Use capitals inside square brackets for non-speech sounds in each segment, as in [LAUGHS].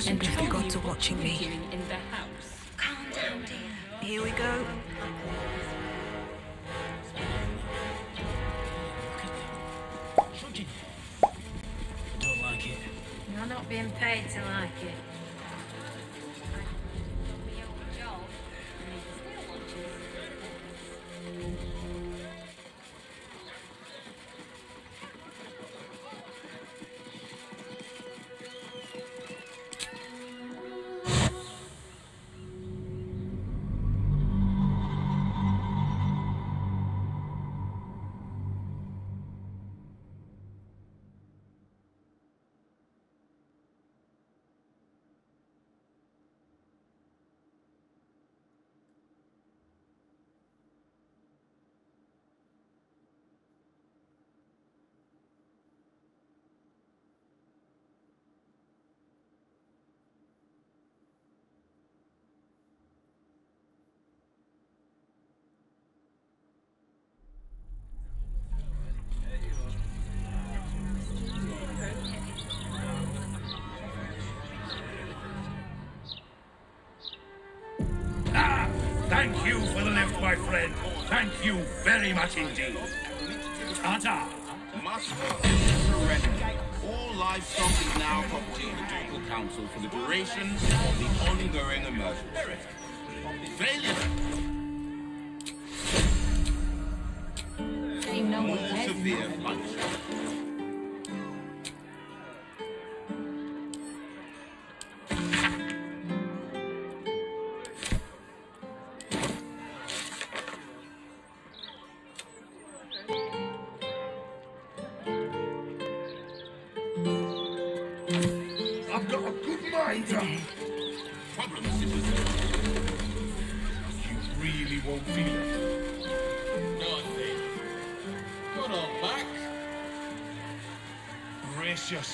Which of the gods are watching me? In the house. Calm down, dear. Here we go. Don't like it. You're not being paid to like it. You very much indeed. Ta-ta. Master surrender. All livestock is now property of the Ducal Council for the duration of the ongoing emergency. Failure. Ain't no More severe punishment.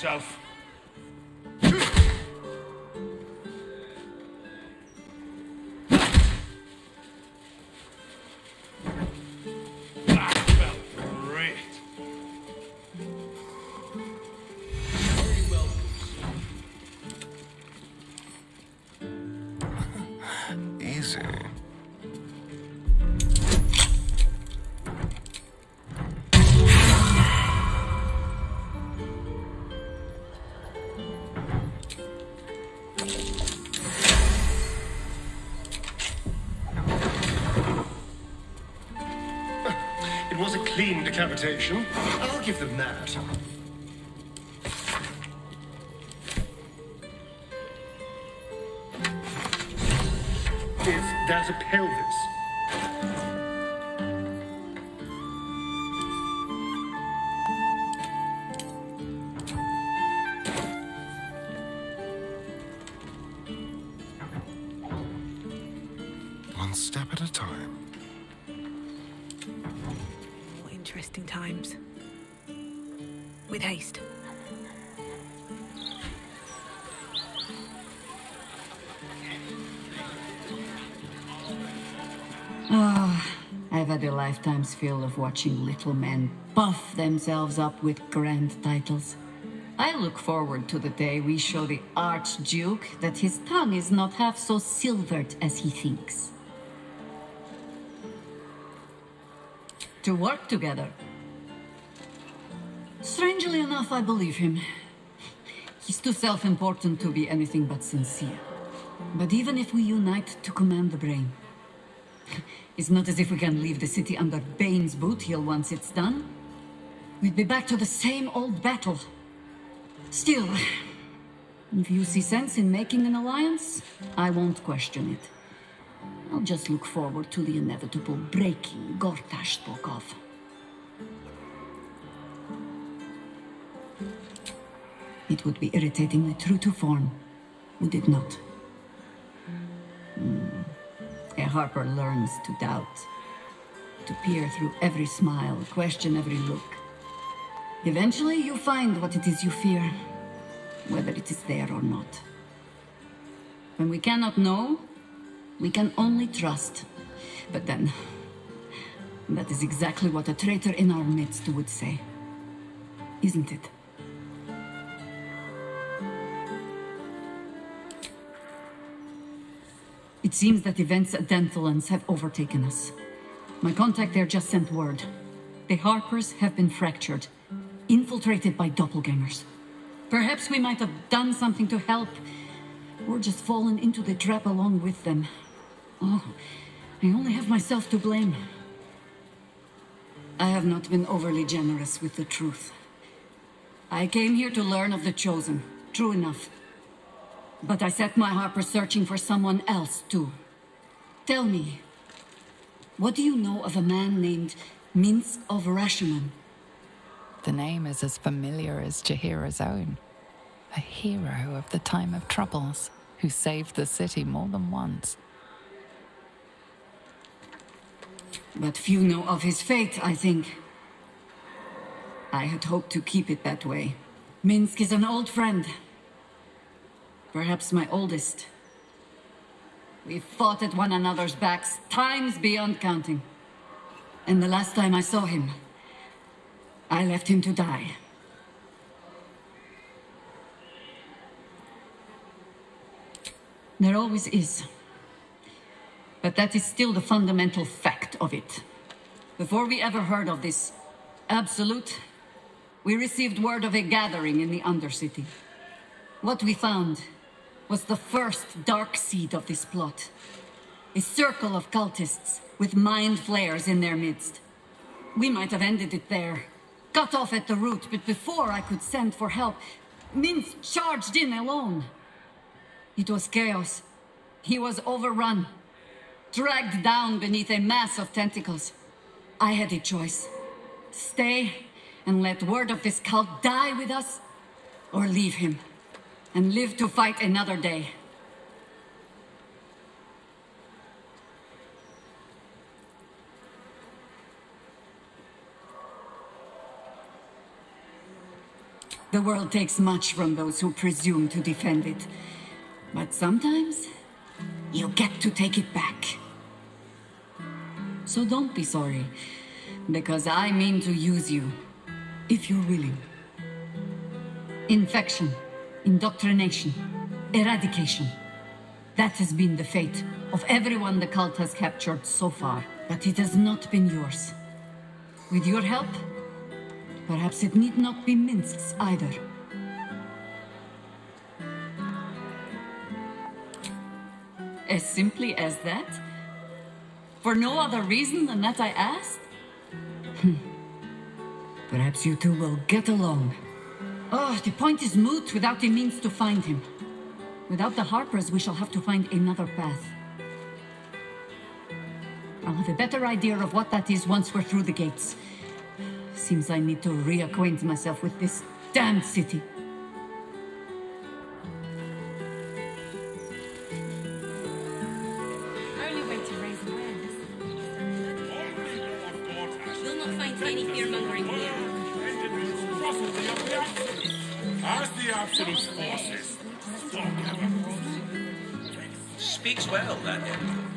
Yourself. Clean decapitation. I'll give them that. Is that a pelvis? Fill of watching little men puff themselves up with grand titles. I look forward to the day we show the Archduke that his tongue is not half so silvered as he thinks. To work together. Strangely enough, I believe him. He's too self important to be anything but sincere. But even if we unite to command the brain, it's not as if we can leave the city under Bane's boot heel once it's done. We'd be back to the same old battle. Still, if you see sense in making an alliance, I won't question it. I'll just look forward to the inevitable breaking Gortash spoke of. It would be irritatingly true to form, would it not? Hmm. A Harper learns to doubt, to peer through every smile, question every look. Eventually, you find what it is you fear, whether it is there or not. When we cannot know, we can only trust. But then, that is exactly what a traitor in our midst would say. Isn't it? It seems that events at Danthelon's have overtaken us. My contact there just sent word. The Harpers have been fractured, infiltrated by doppelgangers. Perhaps we might have done something to help, or just fallen into the trap along with them. Oh, I only have myself to blame. I have not been overly generous with the truth. I came here to learn of the Chosen, true enough. But I set my Harper searching for someone else, too. Tell me, what do you know of a man named Minsc of Rashemen? The name is as familiar as Jaheira's own. A hero of the time of troubles, who saved the city more than once. But few know of his fate, I think. I had hoped to keep it that way. Minsc is an old friend. Perhaps my oldest. We fought at one another's backs, times beyond counting. And the last time I saw him, I left him to die. There always is. But that is still the fundamental fact of it. Before we ever heard of this absolute, we received word of a gathering in the Undercity. What we found was the first dark seed of this plot. A circle of cultists with mind flayers in their midst. We might have ended it there, cut off at the root, but before I could send for help, Minsc charged in alone. It was chaos. He was overrun, dragged down beneath a mass of tentacles. I had a choice. Stay and let word of this cult die with us, or leave him and live to fight another day. The world takes much from those who presume to defend it. But sometimes, you get to take it back. So don't be sorry, because I mean to use you, if you're willing. Infection, indoctrination, eradication. That has been the fate of everyone the cult has captured so far, but it has not been yours. With your help, perhaps it need not be Minsc's either. As simply as that? For no other reason than that I asked? Hmm. Perhaps you two will get along. Oh, the point is moot without the means to find him. Without the Harpers, we shall have to find another path. I'll have a better idea of what that is once we're through the gates. Seems I need to reacquaint myself with this damned city. Well, that end.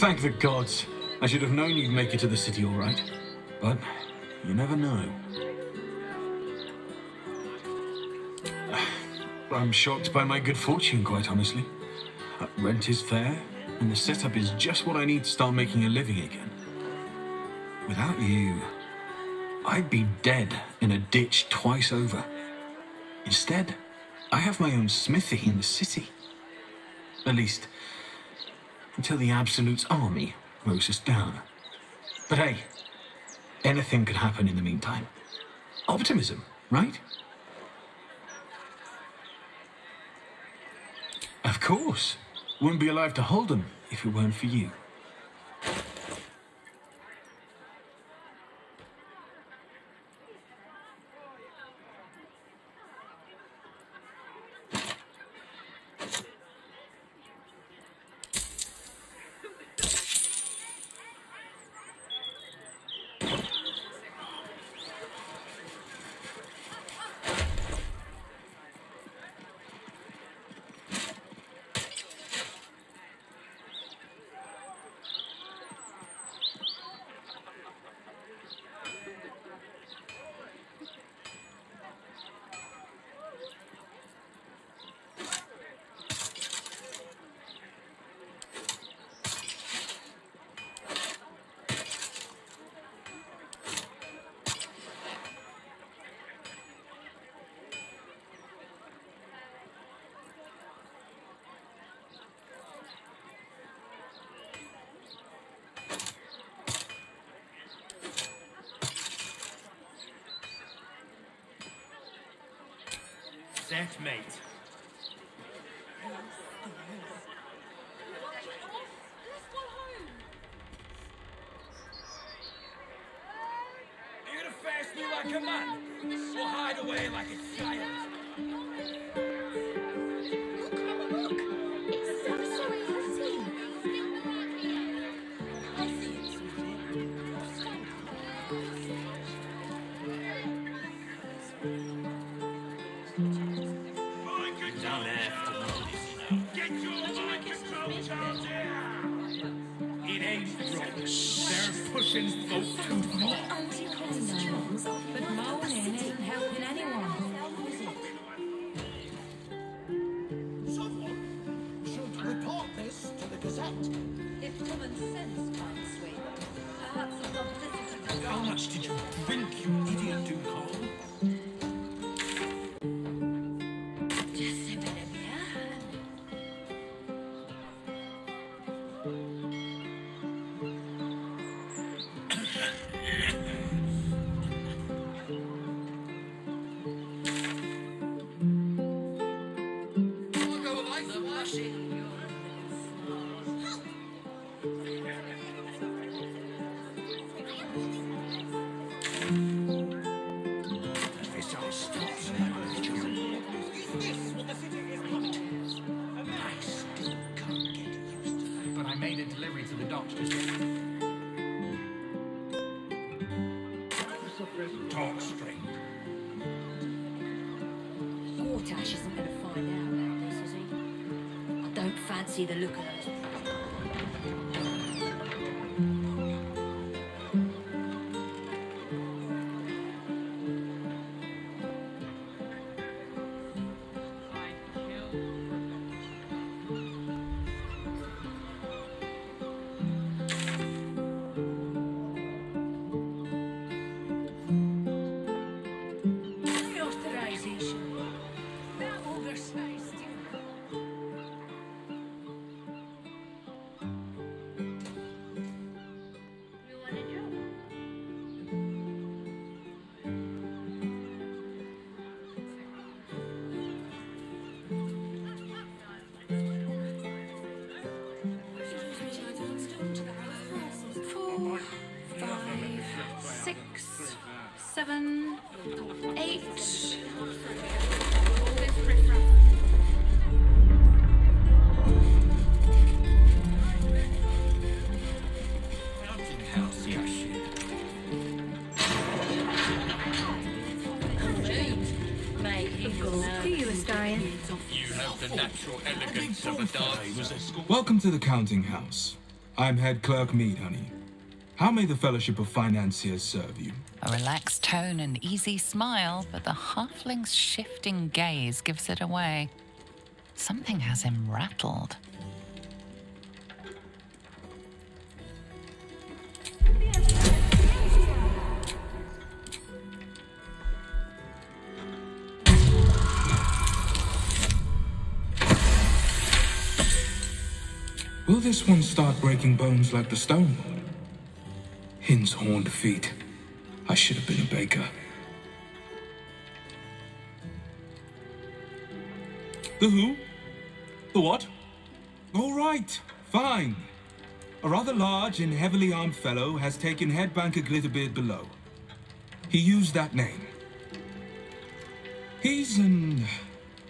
Thank the gods. I should have known you'd make it to the city all right. But you never know. I'm shocked by my good fortune, quite honestly. Uh, Rent is fair, and the setup is just what I need to start making a living again. Without you, I'd be dead in a ditch twice over. Instead, I have my own smithy in the city. At least, until the Absolute's army mows us down. But hey, anything could happen in the meantime. Optimism, right? Of course. Wouldn't be alive to hold them if it weren't for you. Wrong. They're pushing folk too far. But moaning isn't helping anyone. Someone should report this to the Gazette. If common sense Welcome to the counting house. I'm head clerk Mead, honey. How may the Fellowship of Financiers serve you? A relaxed tone and easy smile, but the halfling's shifting gaze gives it away. Something has him rattled. This one start breaking bones like the stone one? Hin's horned feet. I should have been a baker. The who? The what? All right, fine. A rather large and heavily armed fellow has taken Headbanker Glitterbeard below. He used that name. He's an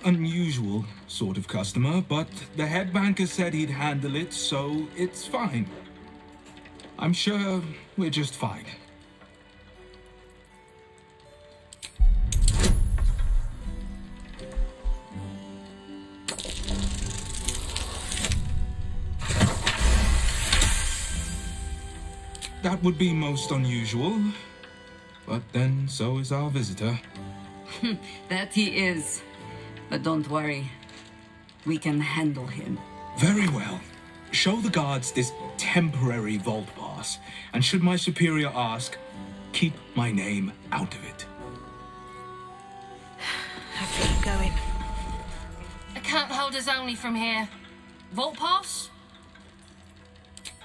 unusual sort of customer, but the head banker said he'd handle it, so it's fine. I'm sure we're just fine. That would be most unusual. But then so is our visitor. [LAUGHS] that he is. But don't worry. We can handle him. Very well. Show the guards this temporary vault pass, and should my superior ask, keep my name out of it. [SIGHS] Have to keep going. Account holders only from here. Vault pass?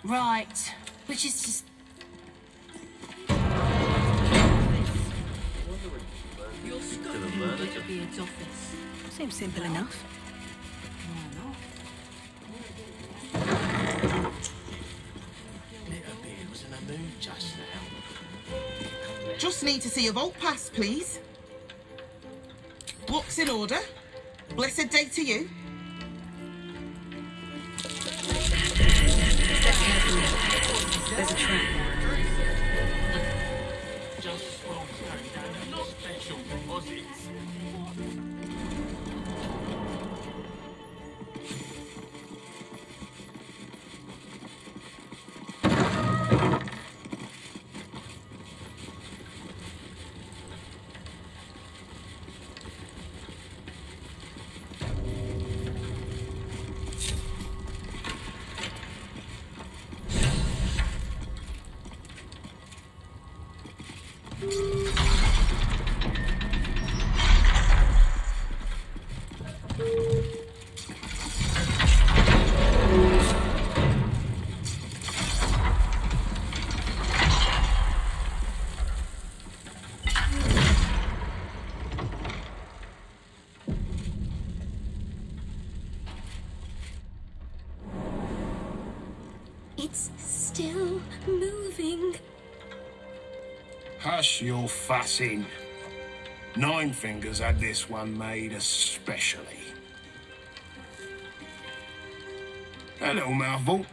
Right. Which is just Your scope in Glitterbeard's office. Seems simple enough. Glitterbeard was in a mood just need to see a vault pass, please. What's in order? Blessed day to you. There's a trap. Just Fussing. Nine Fingers had this one made especially. A little mouthful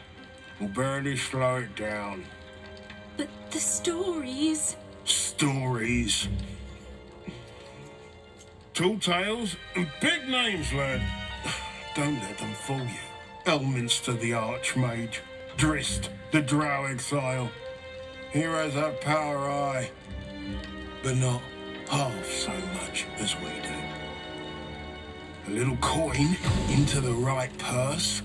will barely slow it down. But the stories. Stories. Tall tales and big names, lad. Don't let them fool you. Elminster the Archmage, Drizzt the Drow Exile. Heroes have power, aye, but not half so much as we do. A little coin into the right purse.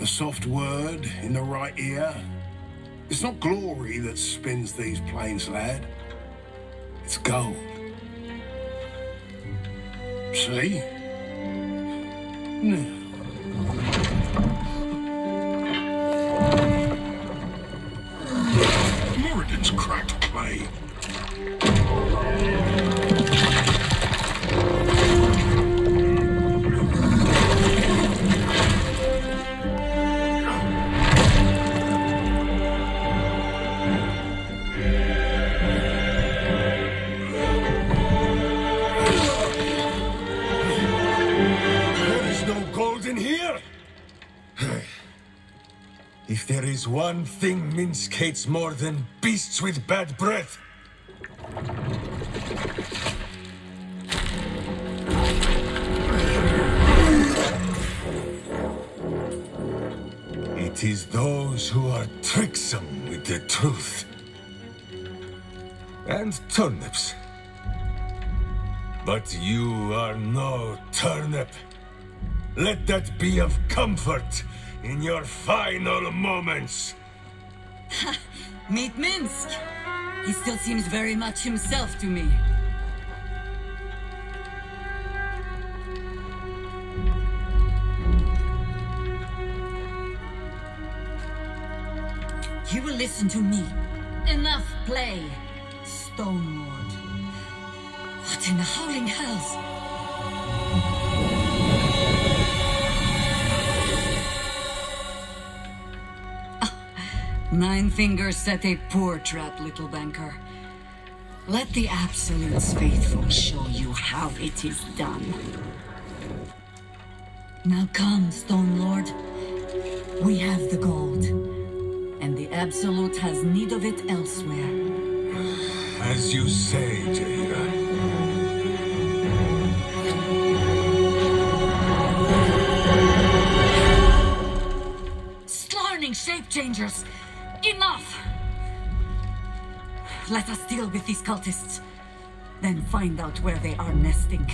A soft word in the right ear. It's not glory that spins these plains, lad. It's gold. See? Now, cracked is one thing Minsc more than beasts with bad breath, it is those who are tricksome with the truth. And turnips. But you are no turnip. Let that be of comfort in your final moments. [LAUGHS] Meet Minsc. He still seems very much himself to me. You will listen to me. Enough play, Stoneward. What in the howling hells? Nine fingers set a poor trap, little banker. Let the Absolute's faithful show you how it is done. Now come, Stone Lord. We have the gold, and the Absolute has need of it elsewhere. As you say, Jaheira. Slarning shape changers! Enough! Let us deal with these cultists, then find out where they are nesting.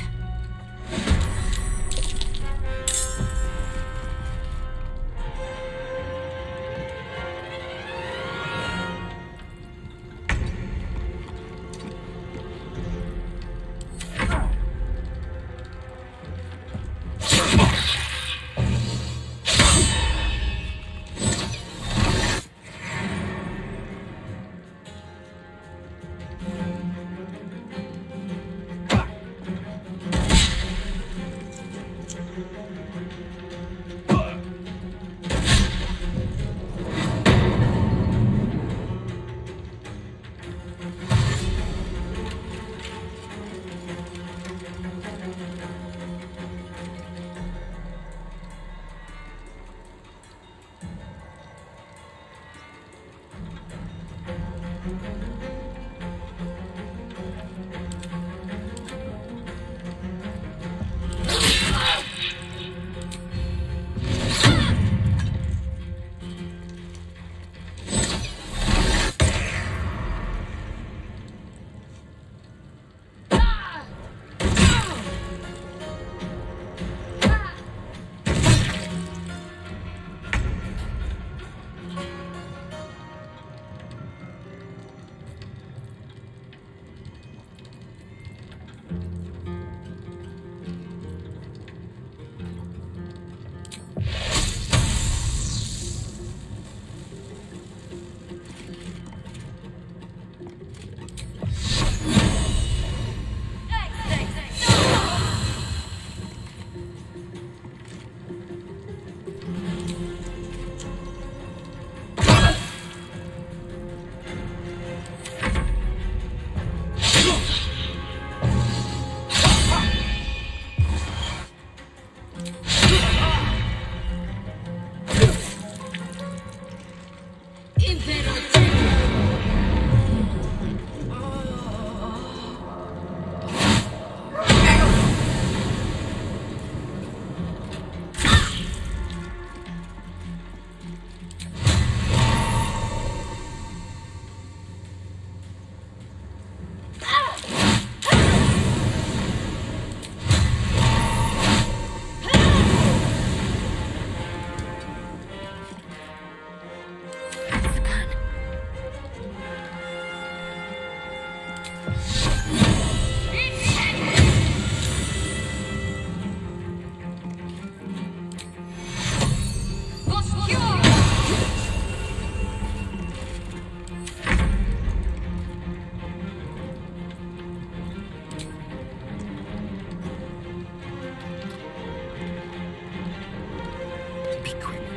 be quick.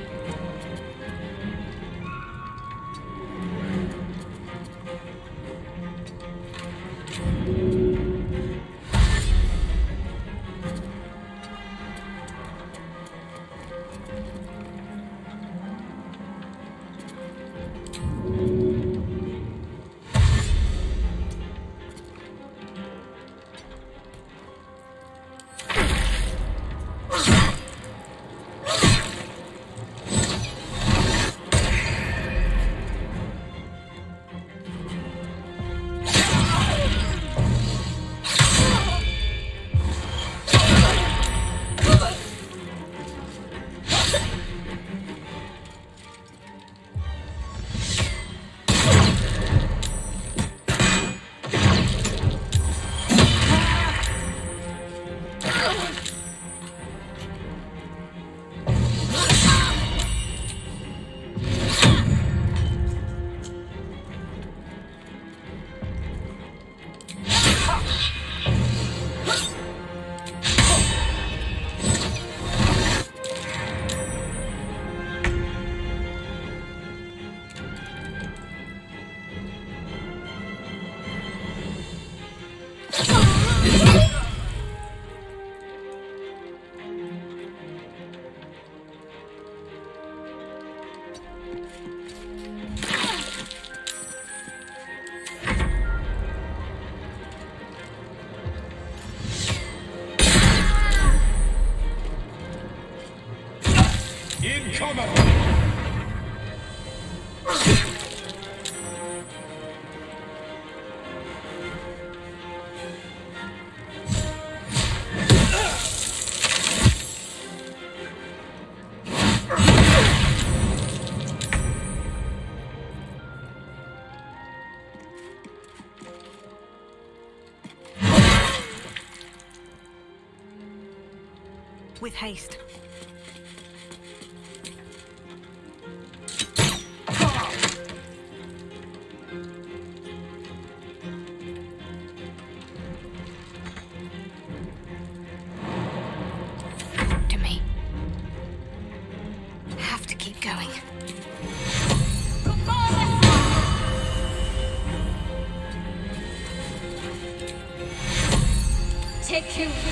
Haste. To me. Have to keep going. Take him.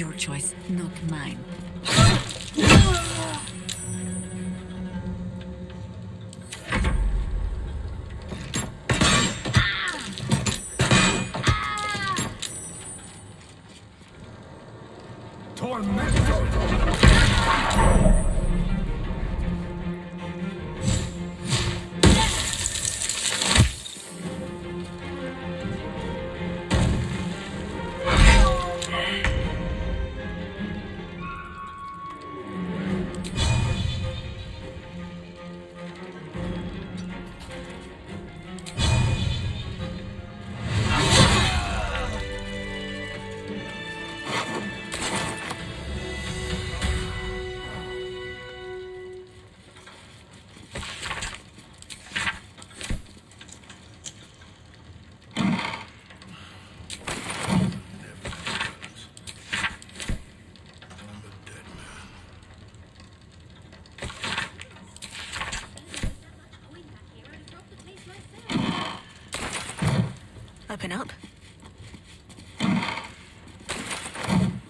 Your choice, not mine. Open up.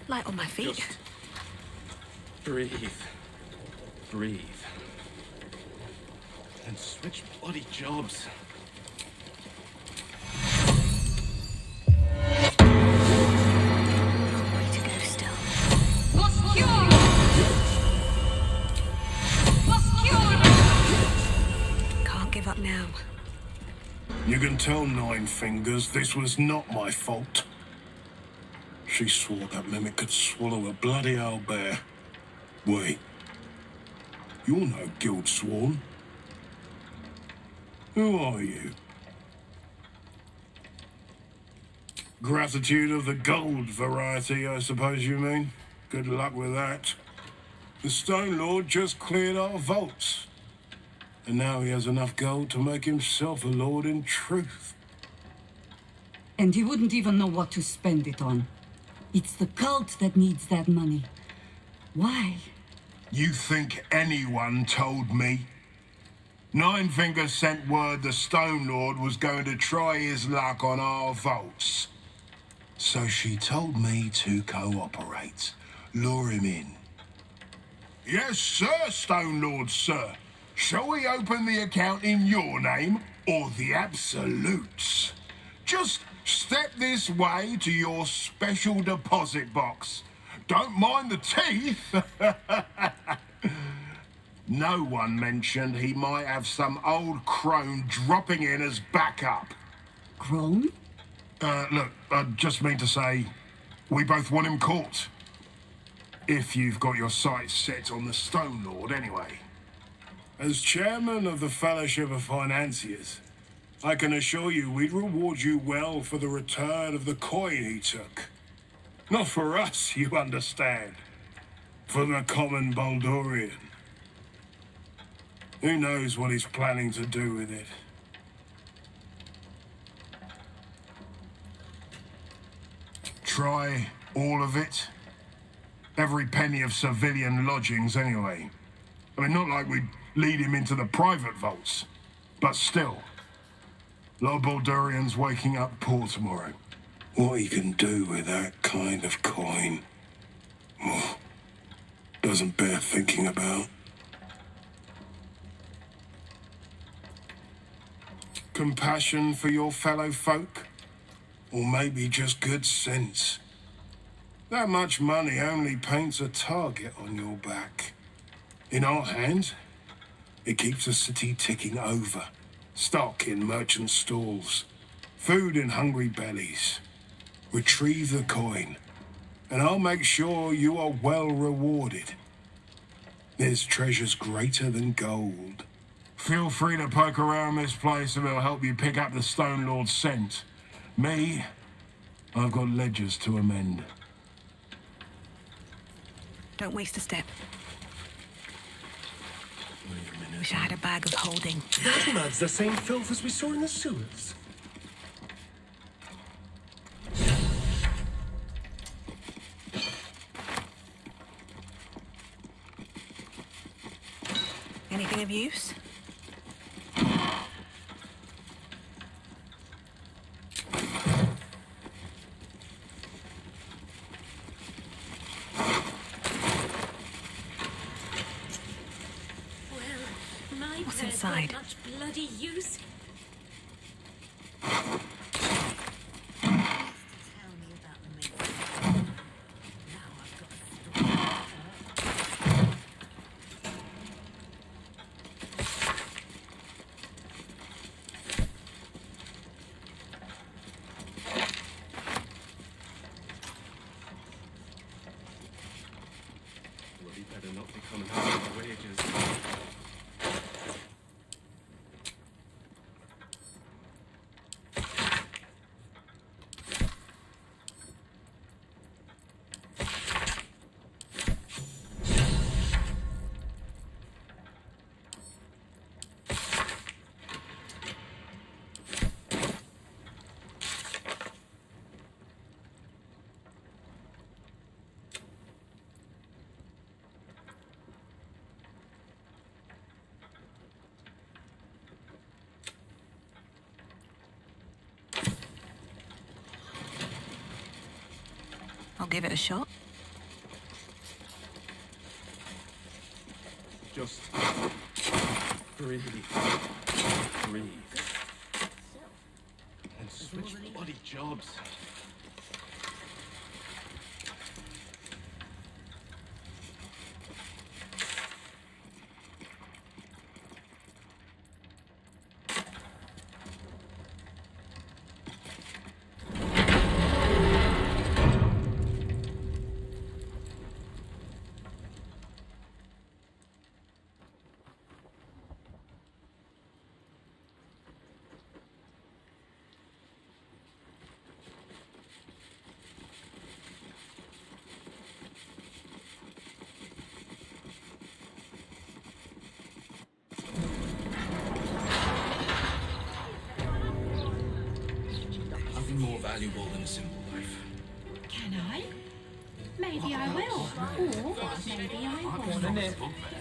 Light on my feet. Just breathe. Nine Fingers this was not my fault. She swore that mimic could swallow a bloody owlbear. Wait. You're no guild sworn. Who are you? Gratitude of the gold variety, I suppose you mean. Good luck with that. The Stone Lord just cleared our vaults. And now he has enough gold to make himself a lord in truth. And he wouldn't even know what to spend it on. It's the cult that needs that money. Why? You think anyone told me? Nine Fingers sent word the Stone Lord was going to try his luck on our vaults. So she told me to cooperate. Lure him in. Yes, sir, Stone Lord, sir. Shall we open the account in your name or the Absolute's? Just step this way to your special deposit box. Don't mind the teeth. [LAUGHS] no one mentioned he might have some old crone dropping in as backup. Crone? Uh, look, I just mean to say, we both want him caught. If you've got your sights set on the Stone Lord, anyway. As chairman of the Fellowship of Financiers, I can assure you we'd reward you well for the return of the coin he took. Not for us, you understand. For the common Baldurian. Who knows what he's planning to do with it? Try all of it? Every penny of civilian lodgings, anyway. I mean, not like we'd lead him into the private vaults, but still. Lord Baldurian's waking up poor tomorrow. What he can do with that kind of coin oh, doesn't bear thinking about. Compassion for your fellow folk? Or maybe just good sense? That much money only paints a target on your back. In our hands, it keeps the city ticking over. Stock in merchant stalls, food in hungry bellies. Retrieve the coin, and I'll make sure you are well rewarded. There's treasures greater than gold. Feel free to poke around this place and it'll help you pick up the Stone Lord's scent. Me, I've got ledgers to amend. Don't waste a step. Wish I had a bag of holding. That mud's the same filth as we saw in the sewers. Anything of use? Give it a shot. Just breathe. Breathe. And switch bloody jobs. Nothing more valuable than a simple life. Can I? Maybe I will. Or maybe I won't.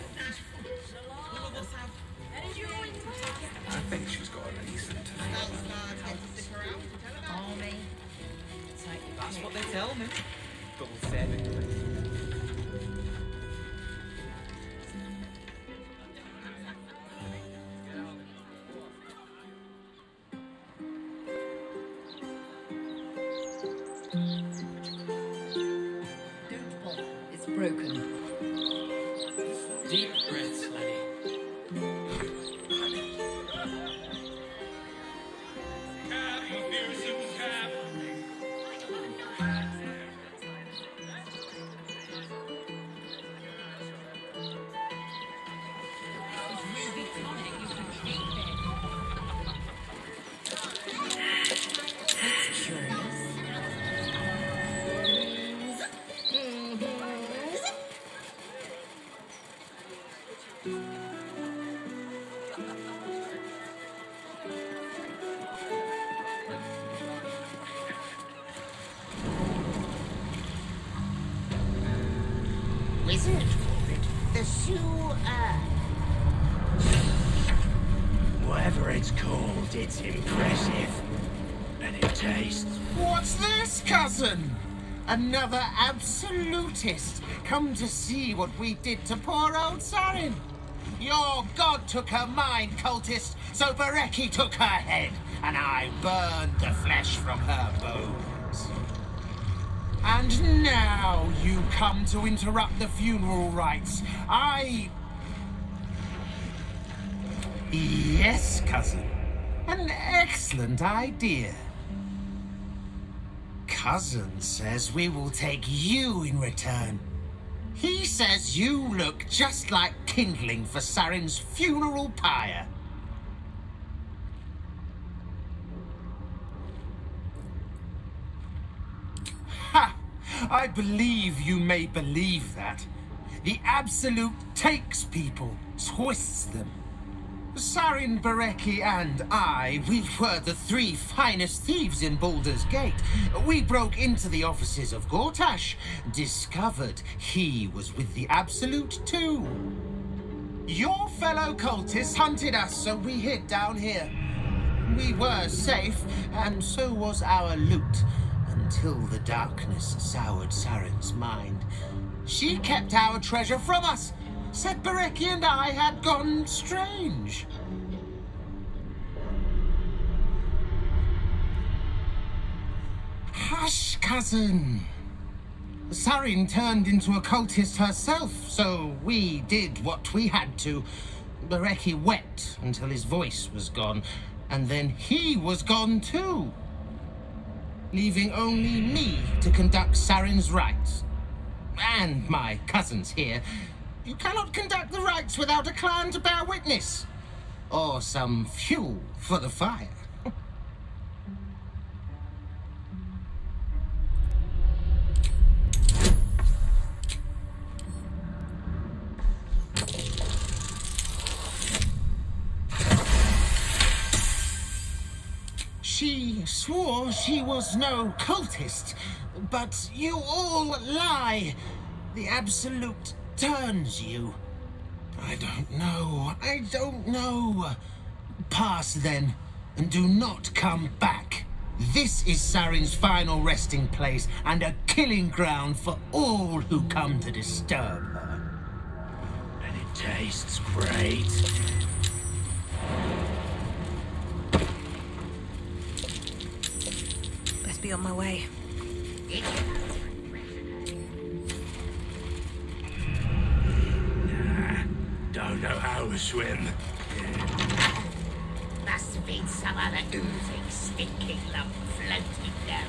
Another absolutist come to see what we did to poor old Sarin. Your god took her mind, cultist, so Bareki took her head, and I burned the flesh from her bones. And now you come to interrupt the funeral rites. I. Yes, cousin. An excellent idea. Cousin says we will take you in return. He says you look just like kindling for Sarin's funeral pyre. Ha! I believe you may believe that. The Absolute takes people, twists them. Sarin Bareki and I, we were the three finest thieves in Baldur's Gate. We broke into the offices of Gortash, discovered he was with the Absolute too. Your fellow cultists hunted us, so we hid down here. We were safe, and so was our loot, until the darkness soured Sarin's mind. She kept our treasure from us, said Bareki and I had gone strange. Hush, cousin. Sarin turned into a cultist herself, so we did what we had to. Bareki wept until his voice was gone, and then he was gone too. Leaving only me to conduct Sarin's rites. And my cousins here. You cannot conduct the rites without a clan to bear witness. Or some fuel for the fire. She swore she was no cultist, but you all lie. The Absolute turns you. I don't know. I don't know. Pass then, and do not come back. This is Sarin's final resting place and a killing ground for all who come to disturb her. And it tastes great. Best be on my way. Don't know how to swim. Must been some other oozing, stinking lump floating down.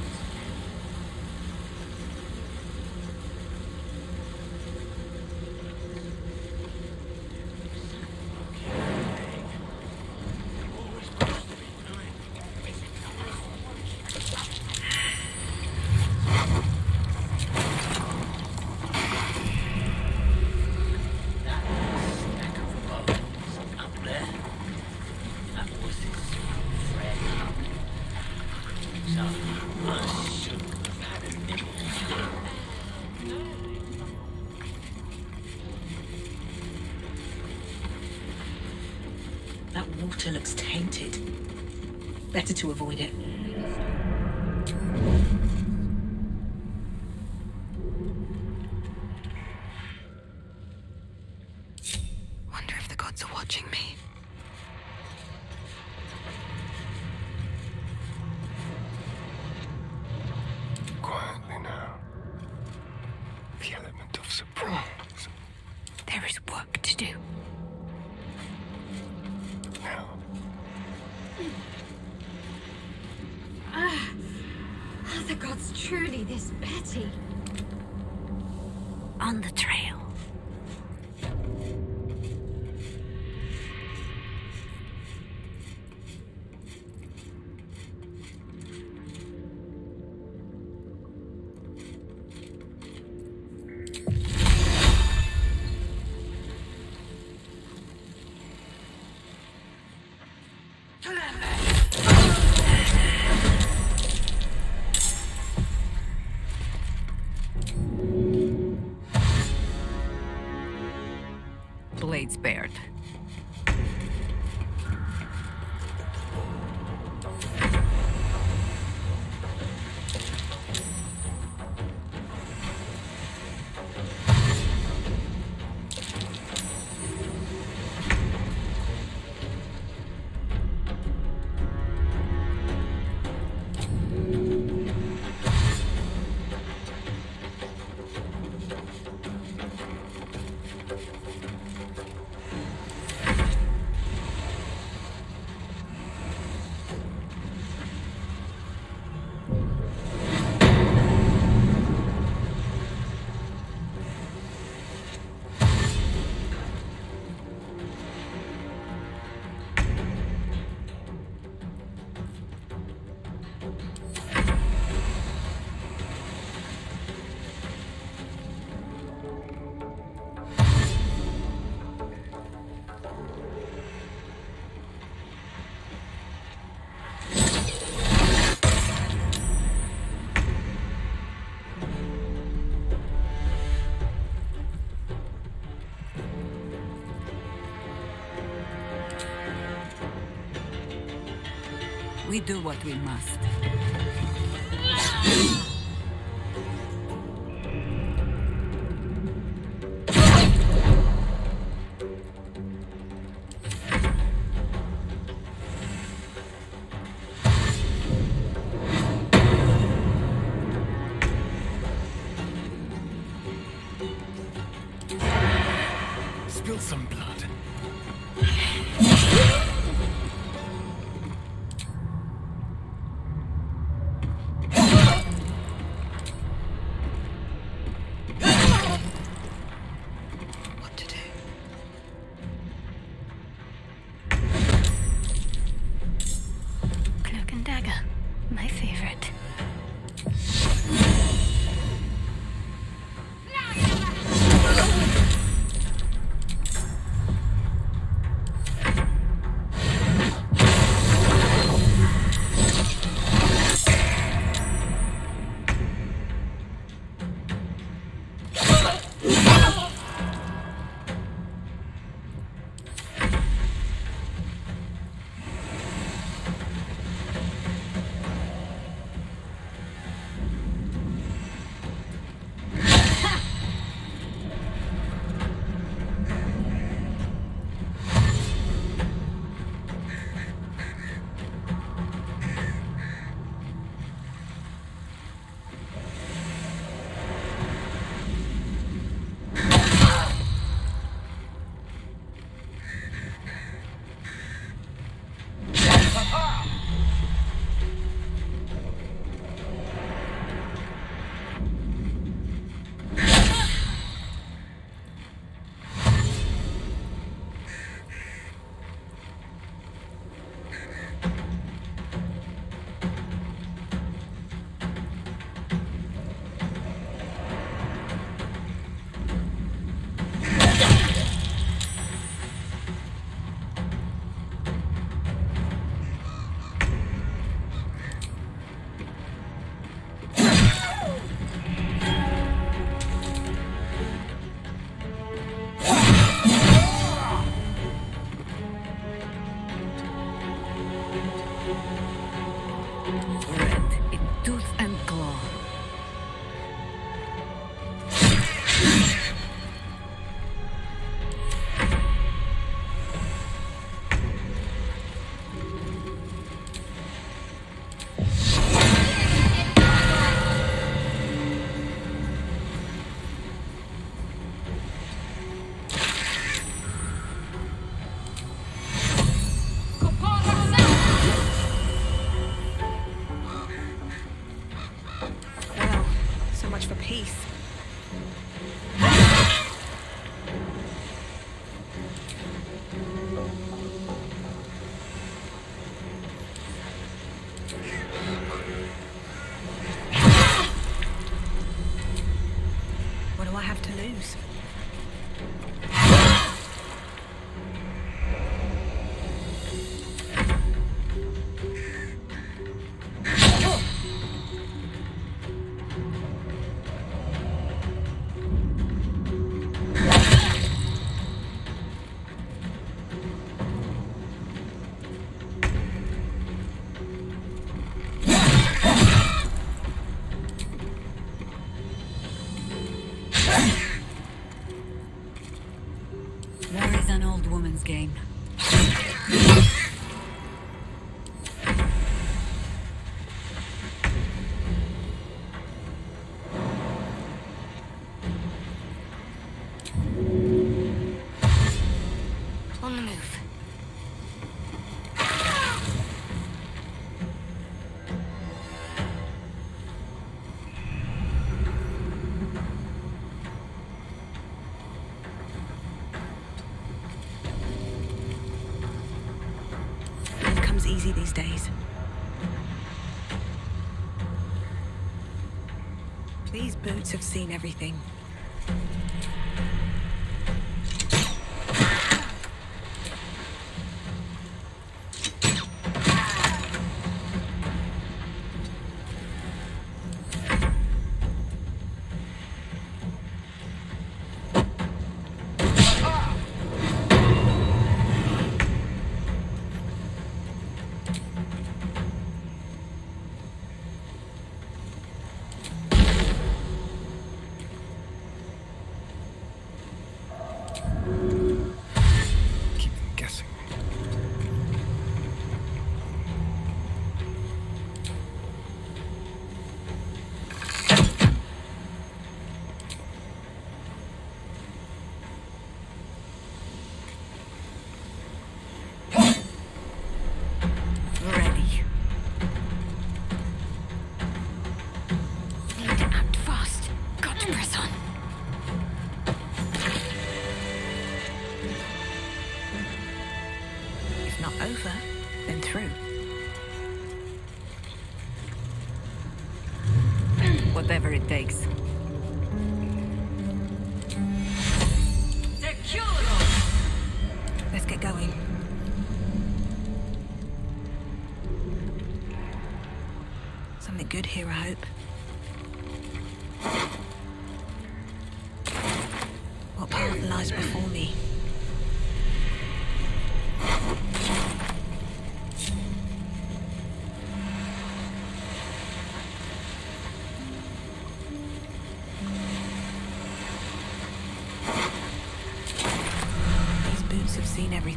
Up there. That was his friend. So I should have had a nibble. That water looks tainted. Better to avoid it. We do what we must. to lose. these days. These boots have seen everything.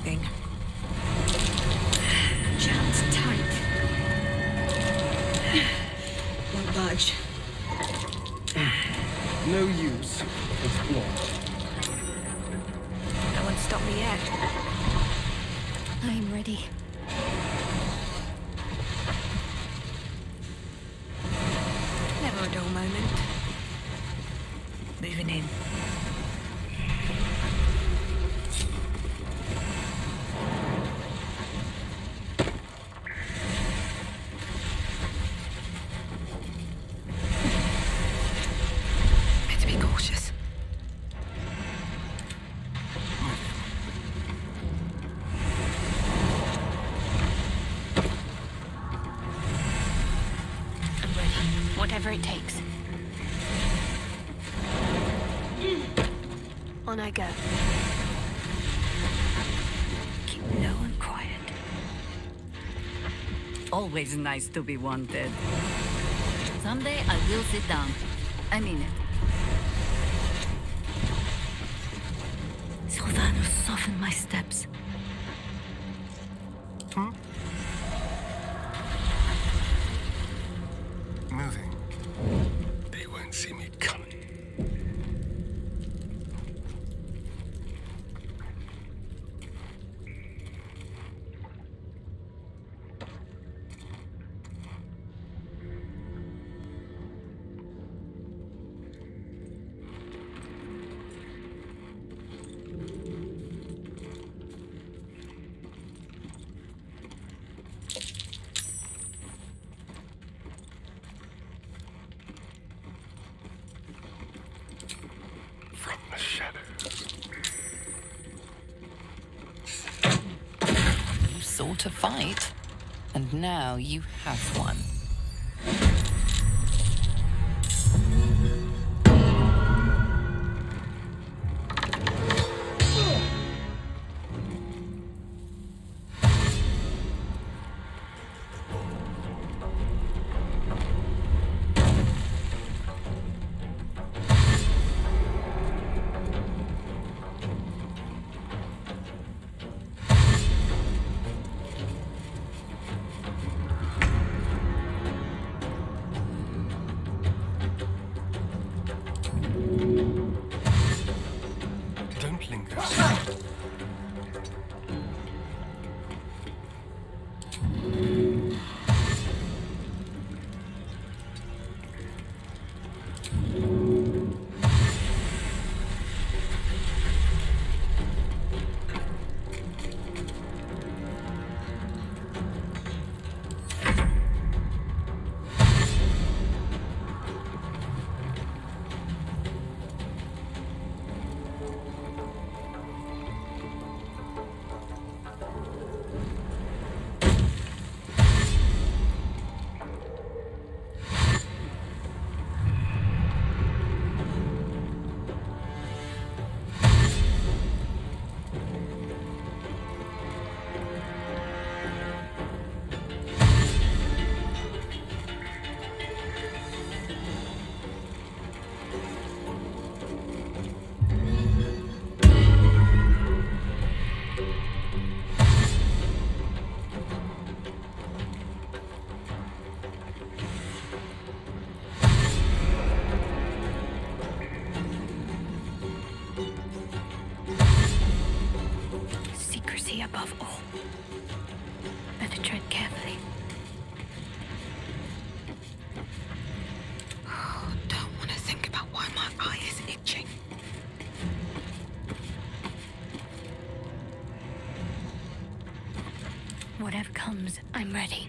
everything. I go. Keep low and quiet. Always nice to be wanted. Someday I will sit down. I mean it. Now you have one. Thank you. Ready.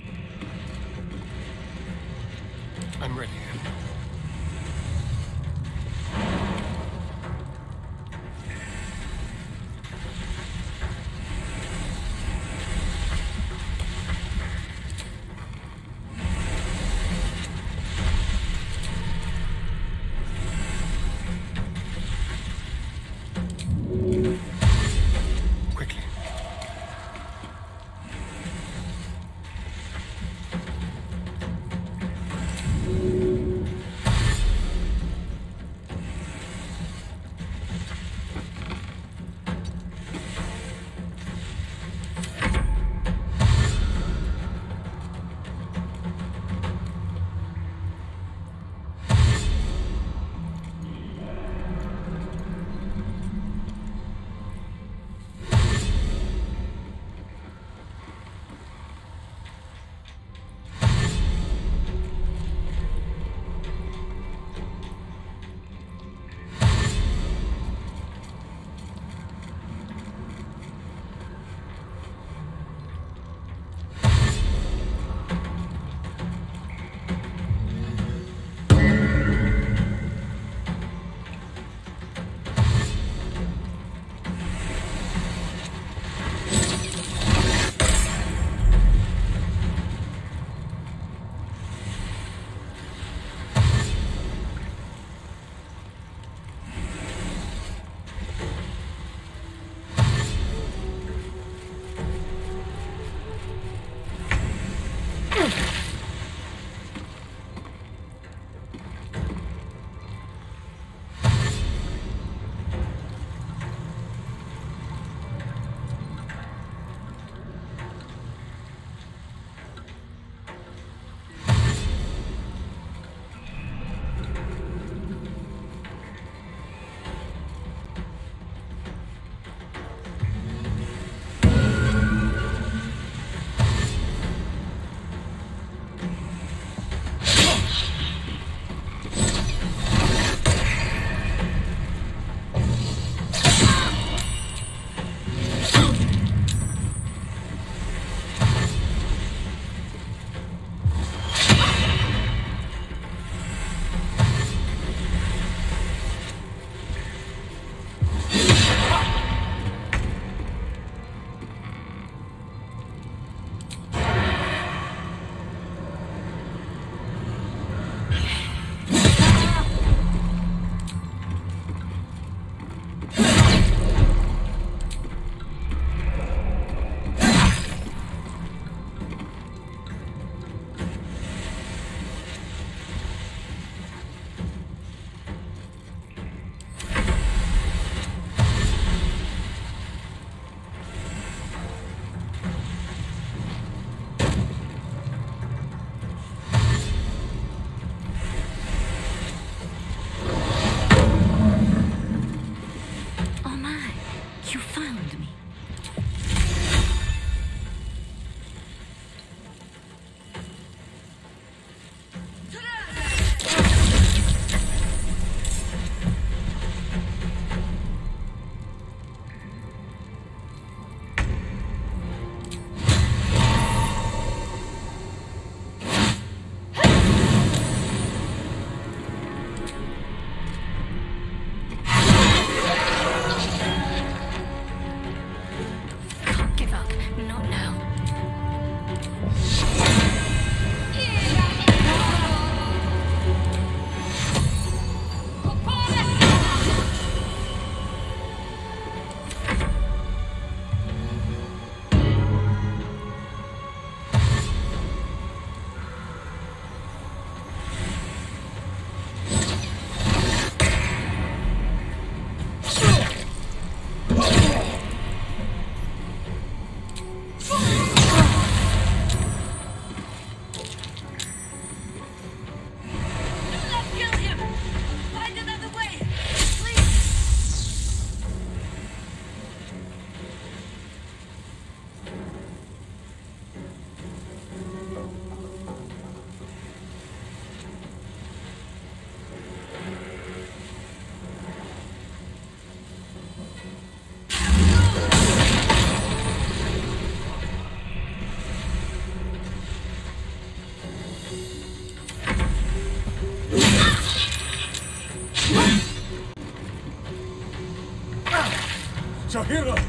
Jaheira!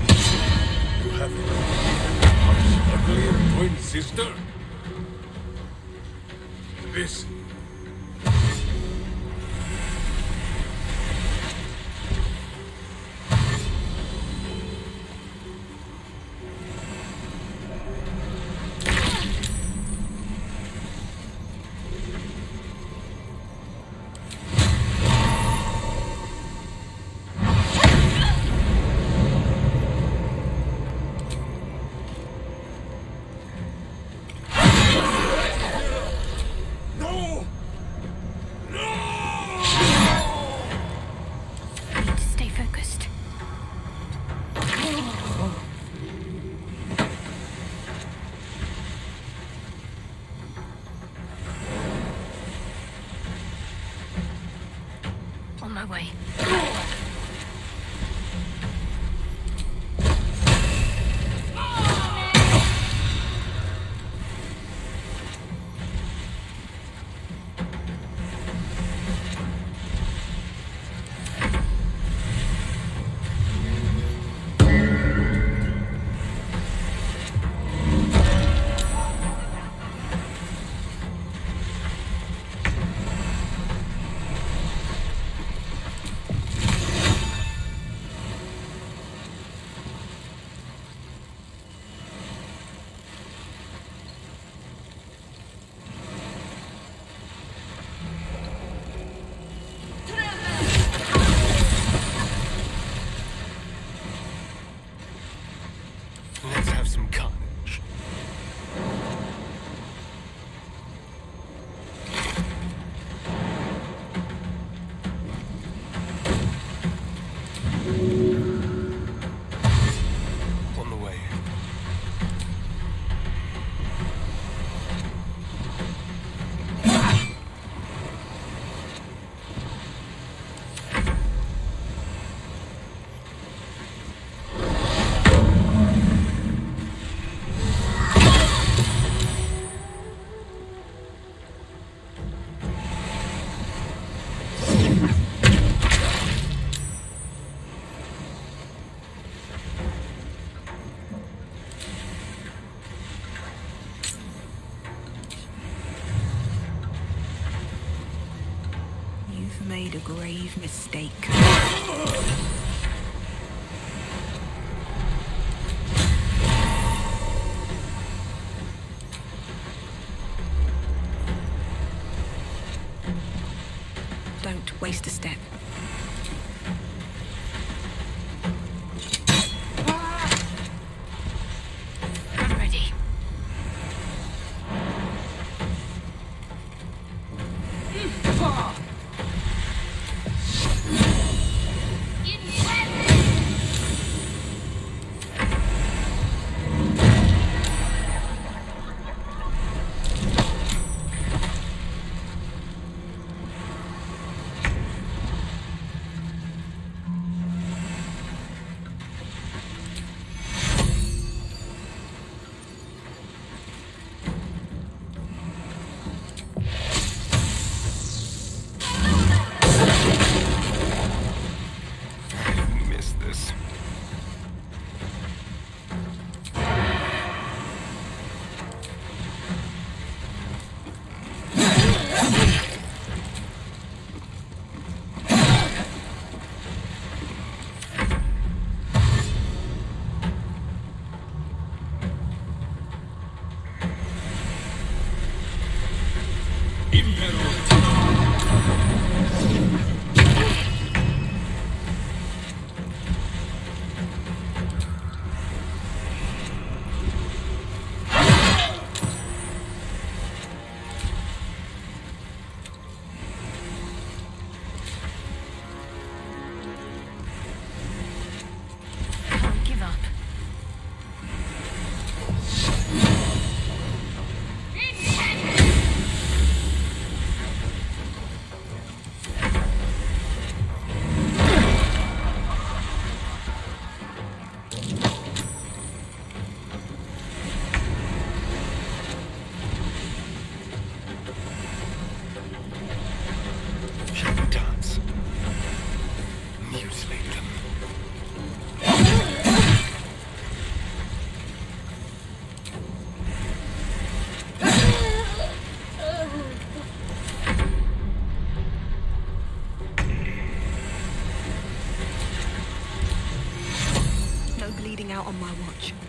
out on my watch.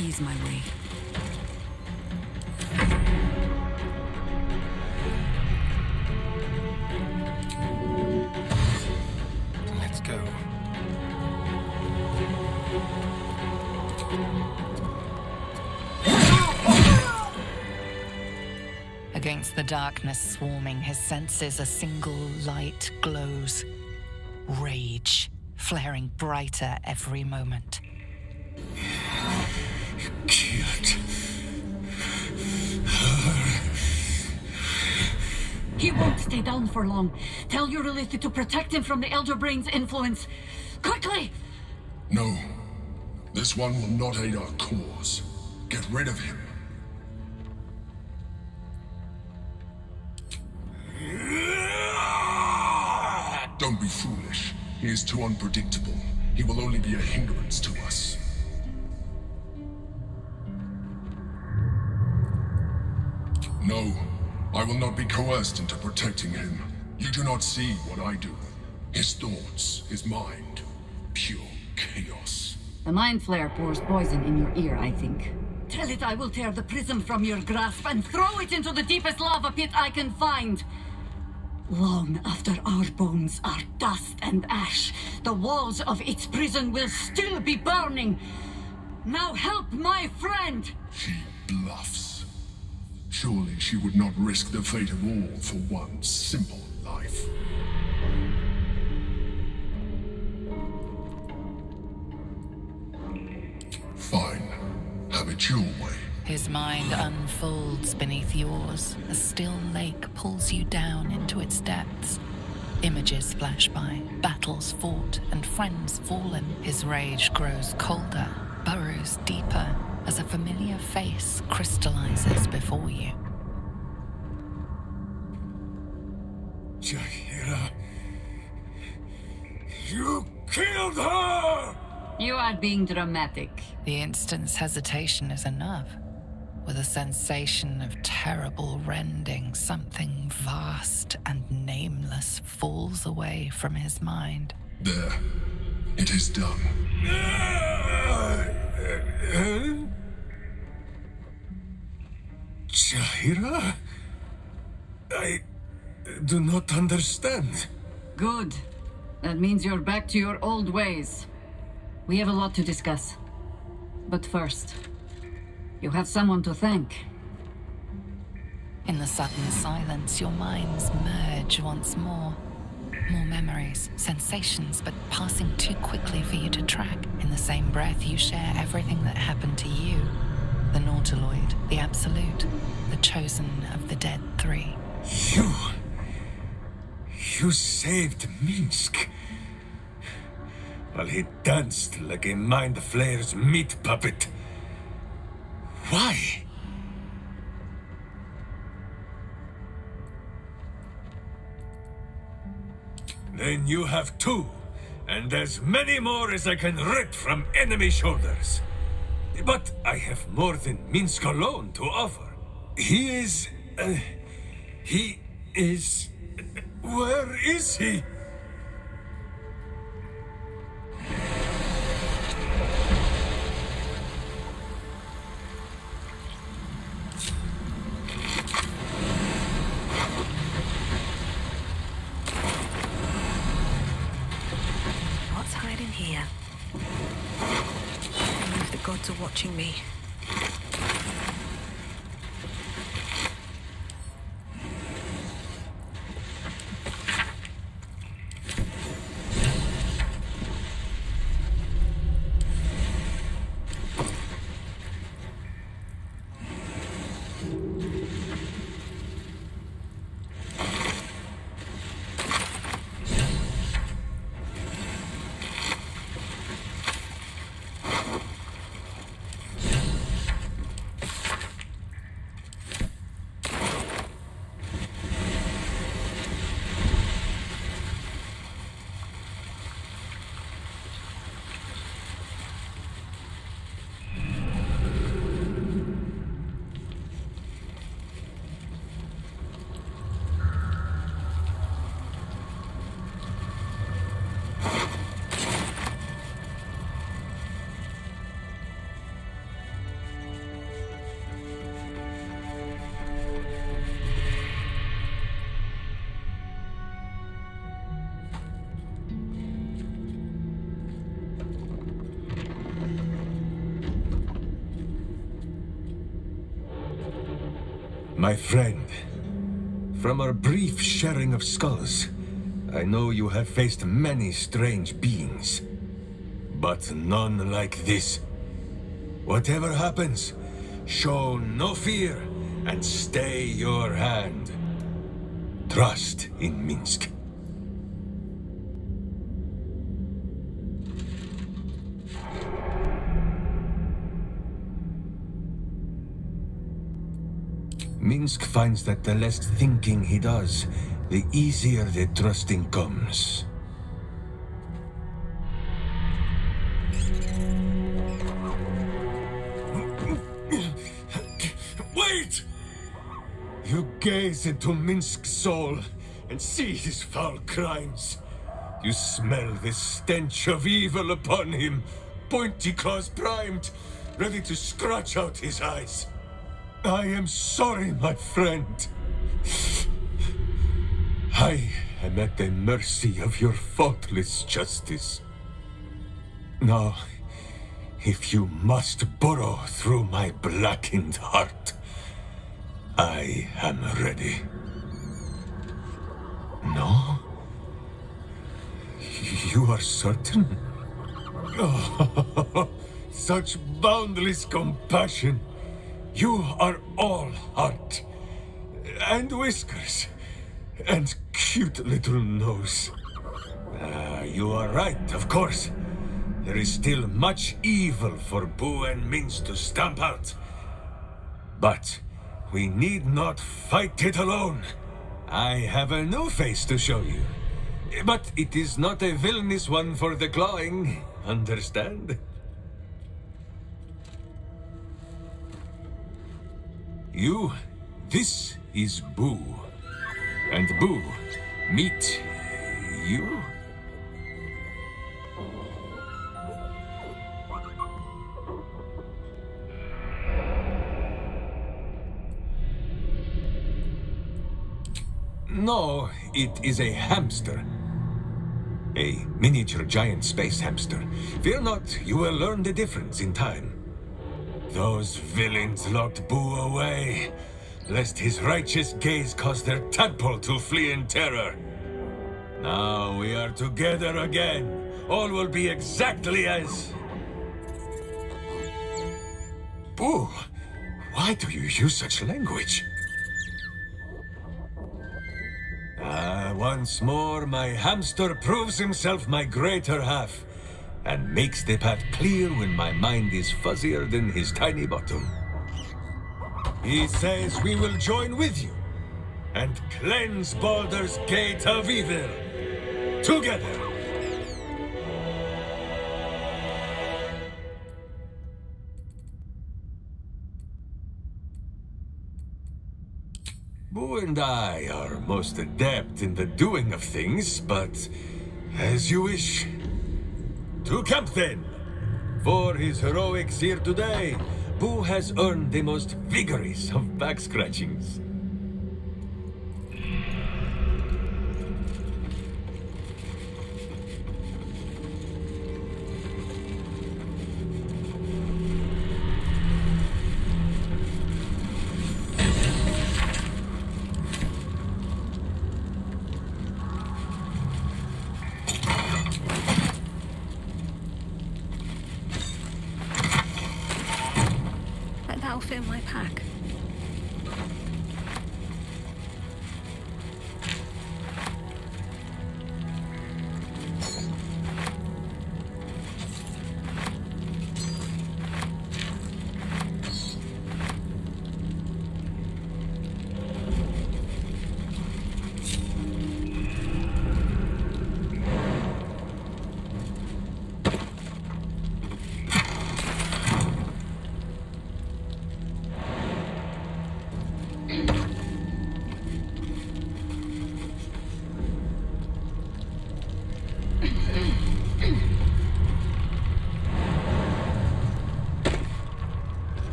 Ease my way. Let's go. Against the darkness swarming his senses, a single light glows. Rage, flaring brighter every moment. Stay down for long. Tell your illithid to protect him from the Elder Brain's influence. Quickly! No. This one will not aid our cause. Get rid of him. Don't be foolish. He is too unpredictable. He will only be a hindrance to coerced into protecting him. You do not see what I do. His thoughts, his mind, pure chaos. The Mind Flayer pours poison in your ear, I think. Tell it I will tear the prism from your grasp and throw it into the deepest lava pit I can find. Long after our bones are dust and ash, the walls of its prison will still be burning. Now help my friend! She bluffs. Surely she would not risk the fate of all for one simple life. Fine. Have it your way. His mind unfolds beneath yours. A still lake pulls you down into its depths. Images flash by, battles fought, and friends fallen. His rage grows colder, burrows deeper, as a familiar face crystallizes before you. Jaheira. You killed her! You are being dramatic. The instant's hesitation is enough. With a sensation of terrible rending, something vast and nameless falls away from his mind. There. It is done. Jaheira? I do not understand. Good. That means you're back to your old ways. We have a lot to discuss. But first, you have someone to thank. In the sudden silence, your minds merge once more. More memories, sensations, but passing too quickly for you to track. In the same breath, you share everything that happened to you the Nautiloid, the Absolute, the chosen of the Dead Three. You. You saved Minsc. While he danced like a Mind Flayer's meat puppet. Why? Then you have two, and as many more as I can rip from enemy shoulders. But I have more than Minsc alone to offer. He is. Uh, he is. Where is he? My friend, from our brief sharing of skulls, I know you have faced many strange beings, but none like this. Whatever happens, show no fear and stay your hand. Trust in Minsc. Minsc finds that the less thinking he does, the easier the trusting comes. Wait! You gaze into Minsc's soul and see his foul crimes. You smell the stench of evil upon him, pointy claws primed, ready to scratch out his eyes. I am sorry, my friend. I am at the mercy of your faultless justice. Now, if you must burrow through my blackened heart, I am ready. No? You are certain? Oh, [LAUGHS] such boundless compassion. You are all heart. And whiskers. And cute little nose. Ah, you are right, of course. There is still much evil for Boo and Minsc to stamp out. But we need not fight it alone. I have a new face to show you. But it is not a villainous one for the clawing, understand? You, this is Boo. And Boo, meet you? No, it is a hamster. A miniature giant space hamster. Fear not, you will learn the difference in time. Those villains locked Boo away, lest his righteous gaze cause their tadpole to flee in terror. Now we are together again. All will be exactly as... Boo, why do you use such language? Ah, once more, my hamster proves himself my greater half, and makes the path clear when my mind is fuzzier than his tiny bottom. He says we will join with you, and cleanse Baldur's Gate of Evil. Together! Boo and I are most adept in the doing of things, but as you wish. To camp then! For his heroics here today, Boo has earned the most vigorous of back scratchings.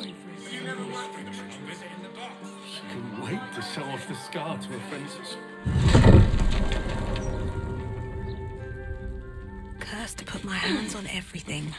She couldn't wait to show off the scar to her fences. Cursed to put my hands on everything.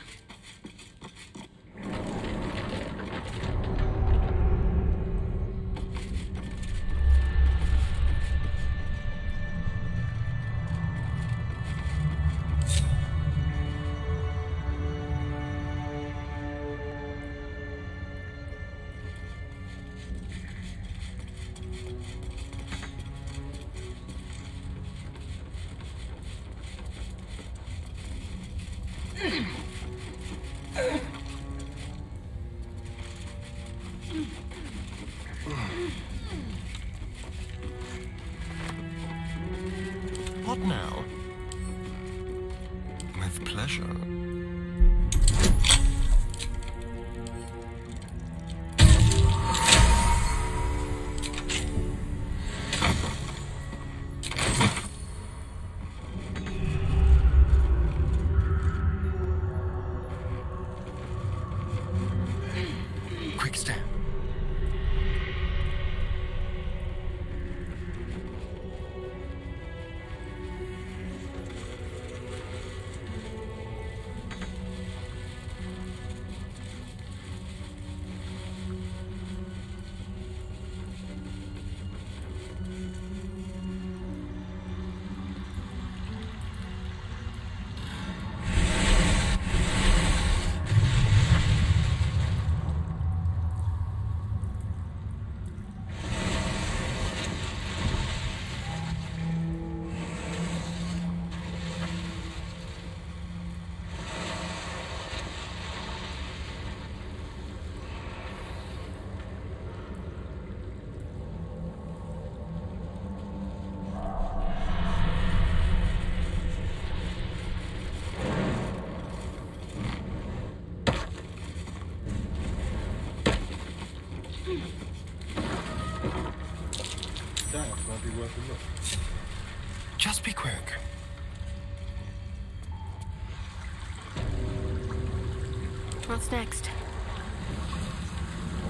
Next?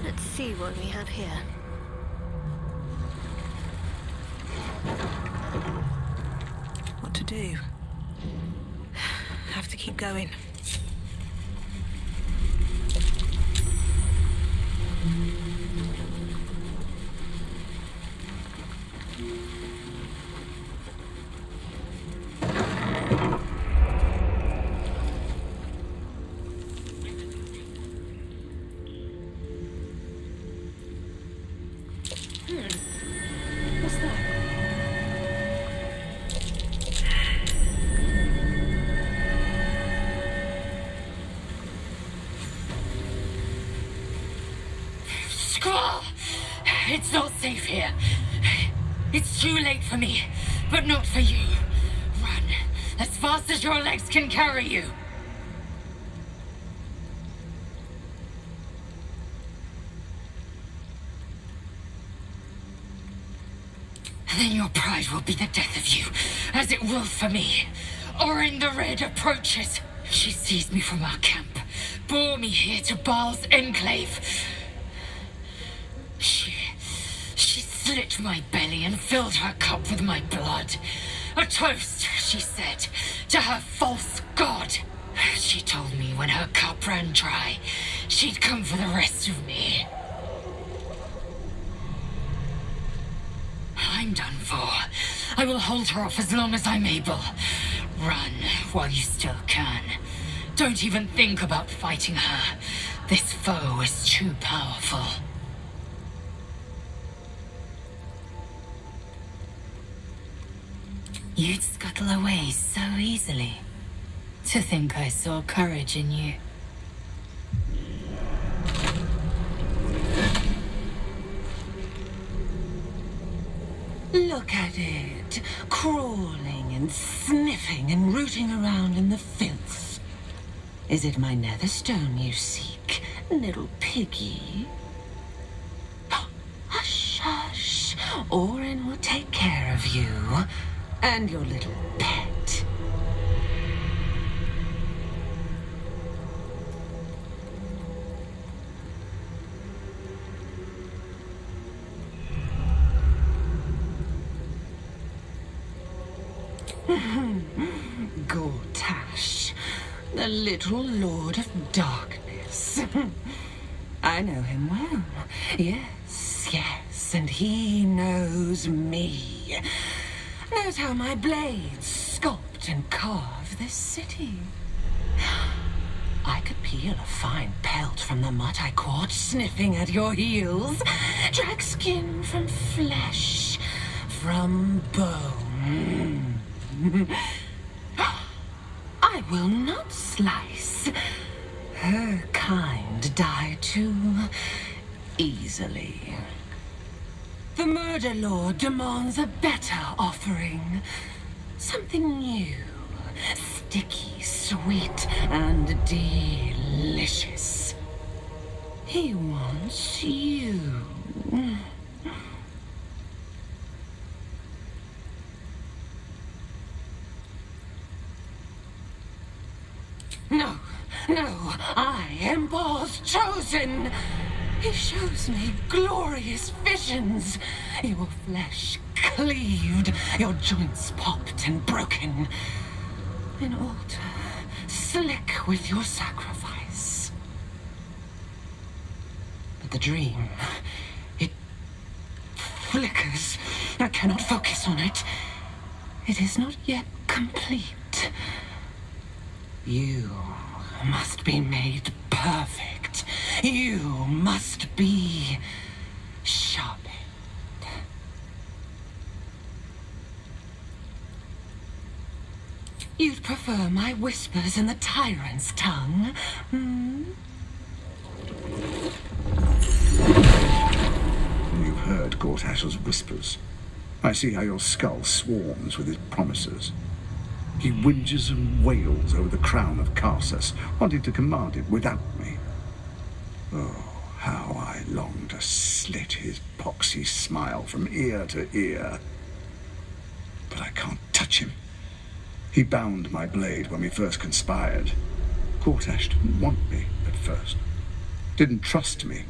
Let's see what we have here. Hmm. Squall! It's not safe here. It's too late for me, but not for you. Run as fast as your legs can carry you. Then your pride will be the death of you, as it will for me. Orin the Red approaches. She seized me from our camp, bore me here to Baal's enclave. She. she slit my belly and filled her cup with my blood. A toast, she said, to her false god. She told me when her cup ran dry, she'd come for the rest of me. I'm done for. I will hold her off as long as I'm able. Run while you still can. Don't even think about fighting her. This foe is too powerful. You'd scuttle away so easily. To think I saw courage in you. Look at it, crawling and sniffing and rooting around in the filth. Is it my netherstone you seek, little piggy? [GASPS] Hush, hush. Orin will take care of you and your little pet. Little Lord of Darkness. [LAUGHS] I know him well. Yes, yes, and he knows me. Knows how my blades sculpt and carve this city. I could peel a fine pelt from the mutt I caught sniffing at your heels, drag skin from flesh, from bone. [LAUGHS] I will not slice. Her kind die too easily. The Murder Lord demands a better offering. Something new, sticky, sweet, and delicious. He wants you. No, no, Baal's chosen. He shows me glorious visions. Your flesh cleaved, your joints popped and broken. An altar slick with your sacrifice. But the dream, it flickers. I cannot focus on it. It is not yet complete. You must be made perfect. You must be sharpened. You'd prefer my whispers in the tyrant's tongue, hmm? You've heard Gortash's whispers. I see how your skull swarms with his promises. He whinges and wails over the crown of Karsus, wanting to command it without me. Oh, how I long to slit his poxy smile from ear to ear. But I can't touch him. He bound my blade when we first conspired. Gortash didn't want me at first. Didn't trust me.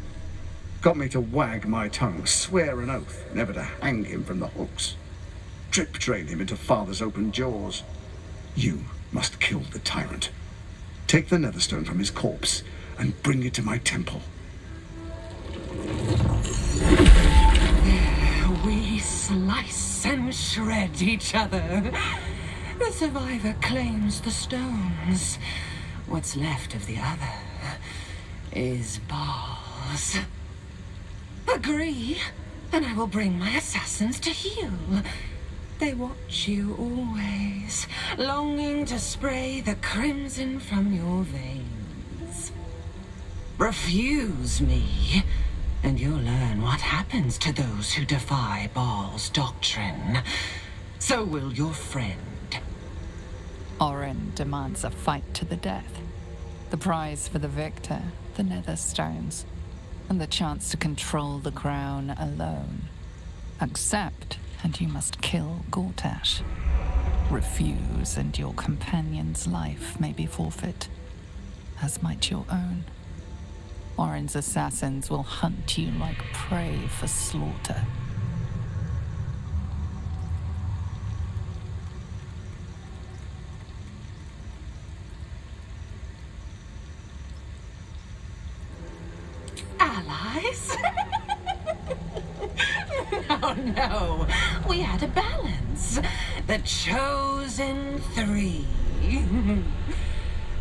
Got me to wag my tongue, swear an oath, never to hang him from the hooks. Drip train him into father's open jaws. You must kill the tyrant. Take the Netherstone from his corpse and bring it to my temple. We slice and shred each other. The survivor claims the stones. What's left of the other is Baal's. Agree, and I will bring my assassins to heal. They watch you always, longing to spray the crimson from your veins. Refuse me, and you'll learn what happens to those who defy Baal's doctrine. So will your friend. Orin demands a fight to the death. The prize for the victor, the Netherstones, and the chance to control the crown alone. Accept, and you must kill Gortash. Refuse, and your companion's life may be forfeit, as might your own. Orin's assassins will hunt you like prey for slaughter. Allies? [LAUGHS] no, [LAUGHS] oh, no. We had a balance. The chosen three. [LAUGHS]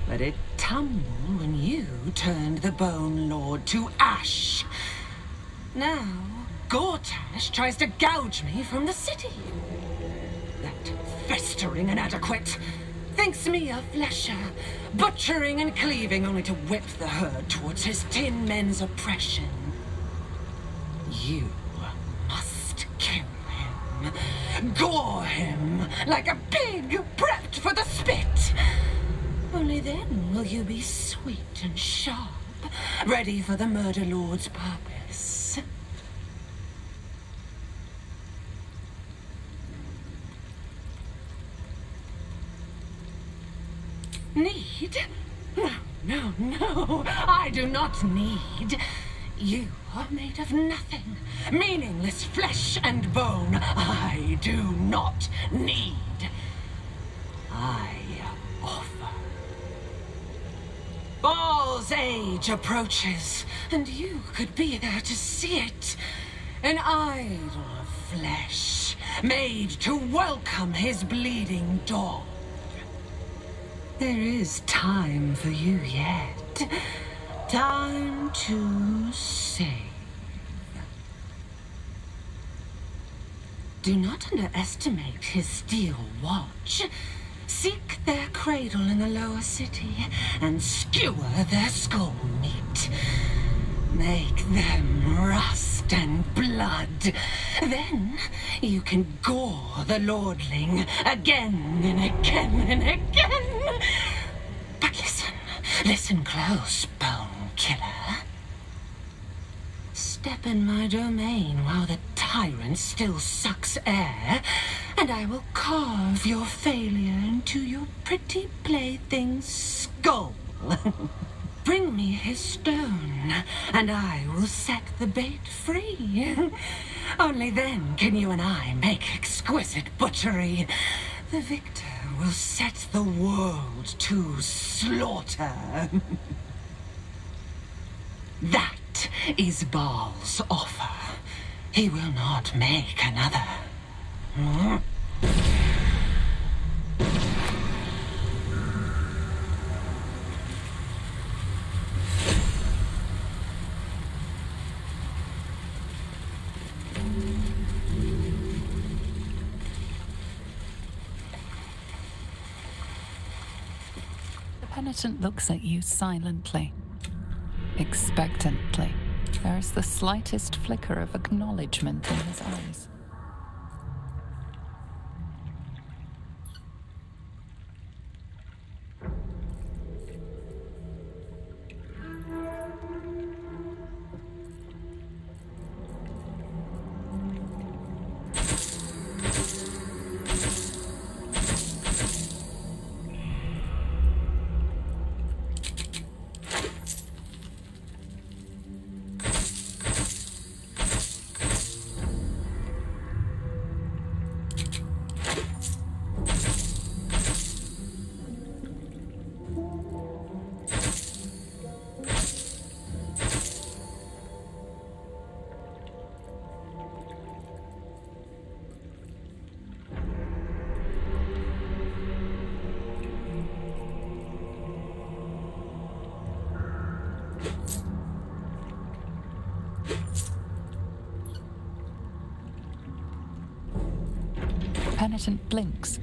but it tumbled when you turned the Bone Lord to ash. Now, Gortash tries to gouge me from the city. That festering inadequate thinks me a flesher, butchering and cleaving only to whip the herd towards his tin men's oppression. You must kill him, gore him like a pig prepped for the spit. Only then will you be sweet and sharp, ready for the murder lord's purpose. Need? No, no, no. I do not need. You are made of nothing. Meaningless flesh and bone. I do not need. I offer. Baal's age approaches, and you could be there to see it. An idol of flesh, made to welcome his bleeding dog. There is time for you yet. Time to save. Do not underestimate his steel watch. Seek their cradle in the lower city and skewer their skull meat. Make them rust and blood. Then you can gore the lordling again and again and again. But listen, listen close, bone killer. Step in my domain while the tyrant still sucks air, and I will carve your failure into your pretty plaything's skull. [LAUGHS] Bring me his stone, and I will set the bait free. [LAUGHS] Only then can you and I make exquisite butchery. The victor will set the world to slaughter. [LAUGHS] that is Baal's offer. He will not make another. The penitent looks at you silently, expectantly. There is the slightest flicker of acknowledgement in his eyes. Blinks.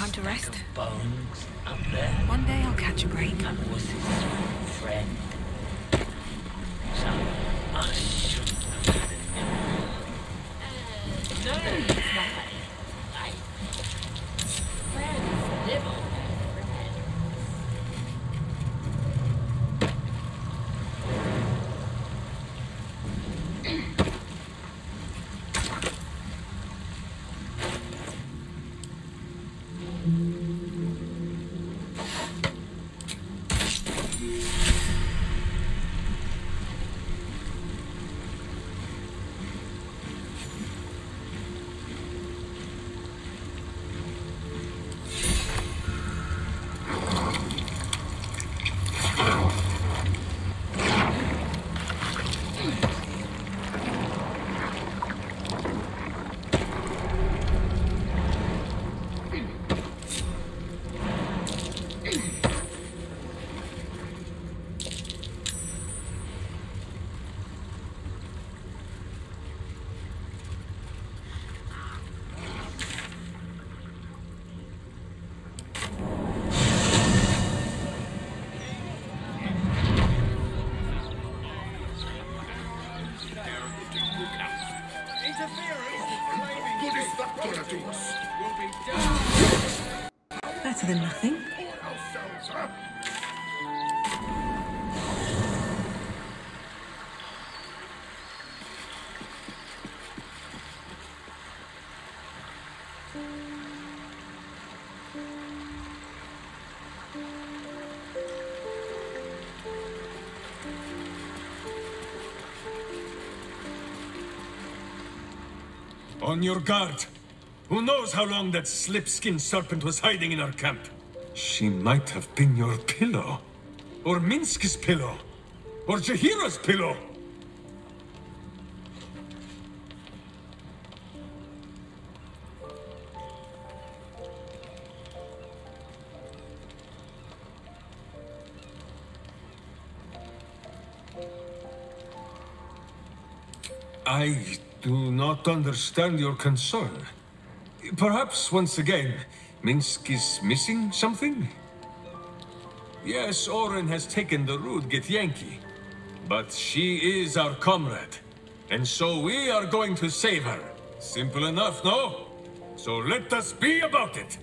Time to rest. Bones up there. One day I'll catch a break. Come with us, friend. So, On your guard. Who knows how long that slip-skinned serpent was hiding in our camp? She might have been your pillow. Or Minsc's pillow. Or Jaheira's pillow. Not understand your concern. Perhaps, once again, Minsc is missing something? Yes, Orin has taken the rude Githyanki. But she is our comrade. And so we are going to save her. Simple enough, no? So let us be about it.